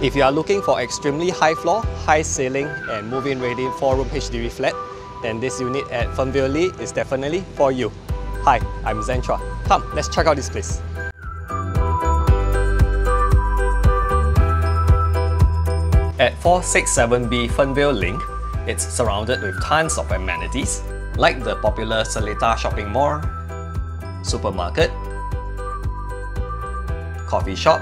If you are looking for extremely high floor, high ceiling and move-in ready 4-room HDB flat, then this unit at Fernvale Lee is definitely for you. Hi, I'm Zen Chua. Come, let's check out this place. At 467B Fernvale Link, it's surrounded with tons of amenities, like the popular Seletar Shopping Mall, supermarket, coffee shop,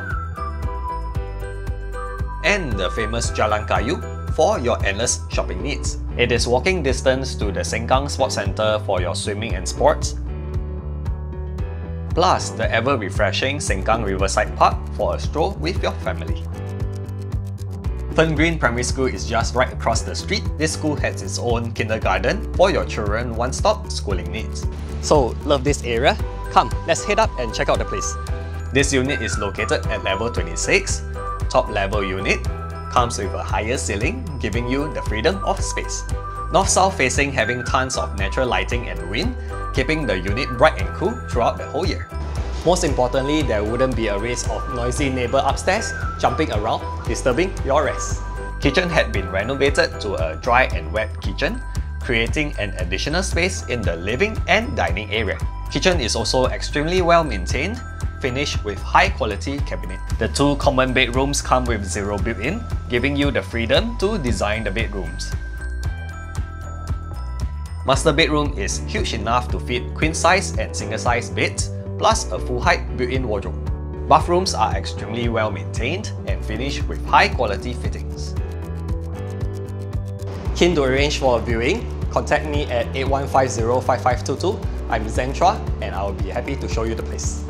and the famous Jalan Kayu for your endless shopping needs. It is walking distance to the Sengkang Sports Centre for your swimming and sports, plus the ever-refreshing Sengkang Riverside Park for a stroll with your family. Fern Green Primary School is just right across the street. This school has its own kindergarten for your children one-stop schooling needs. So, love this area? Come, let's head up and check out the place. This unit is located at level 26. Top level unit comes with a higher ceiling, giving you the freedom of space. North-south facing having tons of natural lighting and wind, keeping the unit bright and cool throughout the whole year. Most importantly, there wouldn't be a risk of noisy neighbor upstairs jumping around, disturbing your rest. Kitchen had been renovated to a dry and wet kitchen, creating an additional space in the living and dining area. Kitchen is also extremely well maintained, finished with high quality cabinet. The two common bedrooms come with zero built-in, giving you the freedom to design the bedrooms. Master bedroom is huge enough to fit queen size and single size beds, plus a full height built-in wardrobe. Bathrooms are extremely well maintained and finished with high quality fittings. Keen to arrange for a viewing? Contact me at 8150 5522. I'm Zen Chua and I'll be happy to show you the place.